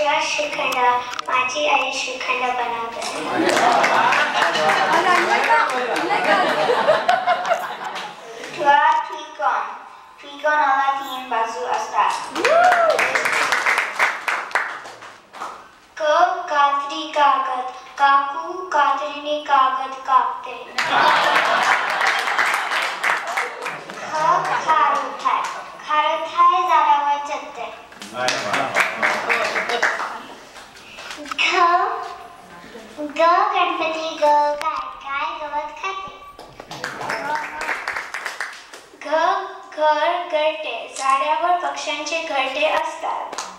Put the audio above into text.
शिवा श्रीखंड माझी आई श्रीखंड बनवते ठेवा त्रिकोण तीन बाजू असतात। क कात्री कागद, काकू कात्रीने कागद कापते। खारुथाय खारुथाय झाडावर चढते। ग गणपती ग काय काय गवत खाते? घ घर घरटे झाडावर पक्ष्यांचे घरटे असतात.